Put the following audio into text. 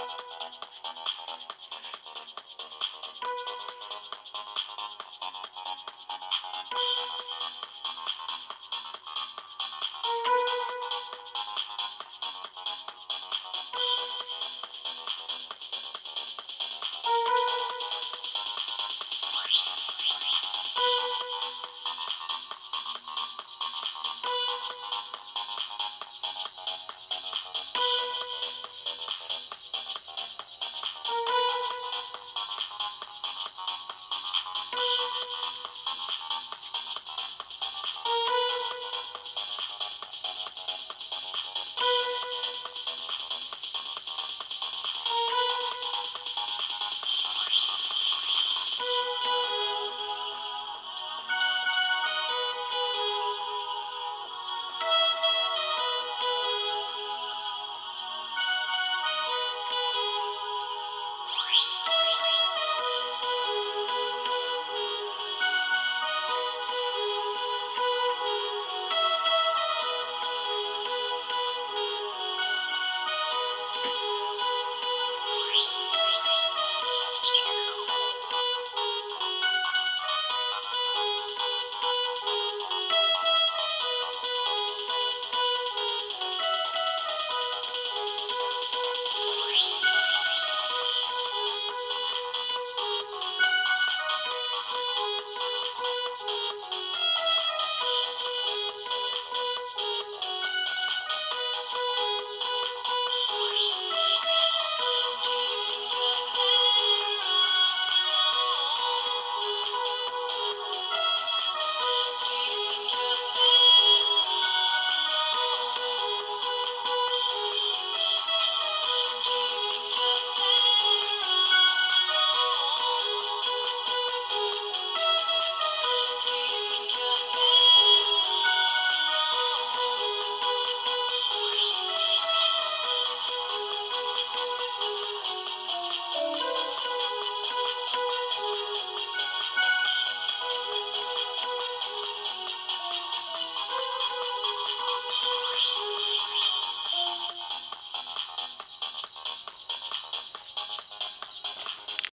you